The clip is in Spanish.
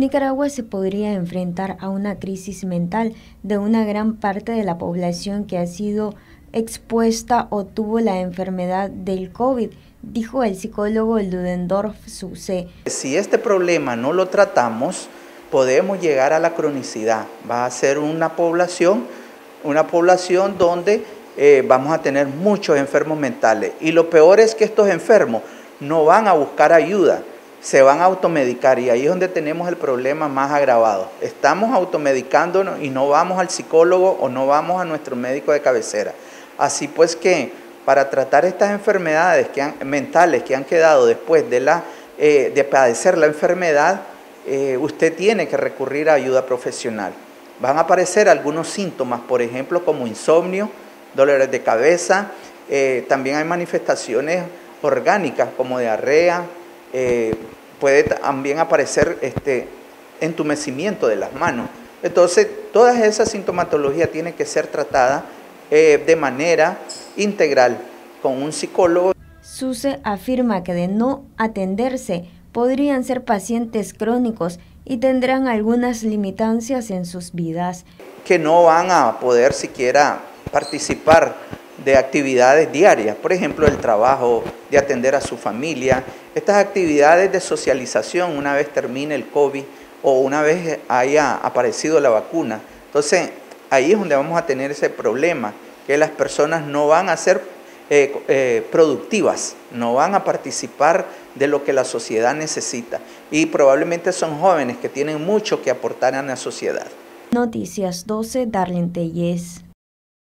Nicaragua se podría enfrentar a una crisis mental de una gran parte de la población que ha sido expuesta o tuvo la enfermedad del COVID, dijo el psicólogo Ludendorff Suse. Si este problema no lo tratamos, podemos llegar a la cronicidad. Va a ser una población, una población donde eh, vamos a tener muchos enfermos mentales. Y lo peor es que estos enfermos no van a buscar ayuda, se van a automedicar y ahí es donde tenemos el problema más agravado. Estamos automedicándonos y no vamos al psicólogo o no vamos a nuestro médico de cabecera. Así pues que para tratar estas enfermedades mentales que han quedado después de, la, eh, de padecer la enfermedad, eh, usted tiene que recurrir a ayuda profesional. Van a aparecer algunos síntomas, por ejemplo, como insomnio, dolores de cabeza, eh, también hay manifestaciones orgánicas como diarrea, eh, puede también aparecer este entumecimiento de las manos. Entonces, toda esa sintomatología tiene que ser tratada eh, de manera integral con un psicólogo. Suse afirma que de no atenderse podrían ser pacientes crónicos y tendrán algunas limitancias en sus vidas. Que no van a poder siquiera participar de actividades diarias, por ejemplo, el trabajo, de atender a su familia, estas actividades de socialización una vez termine el COVID o una vez haya aparecido la vacuna. Entonces, ahí es donde vamos a tener ese problema, que las personas no van a ser eh, eh, productivas, no van a participar de lo que la sociedad necesita. Y probablemente son jóvenes que tienen mucho que aportar a la sociedad. Noticias 12, Darlene Telles.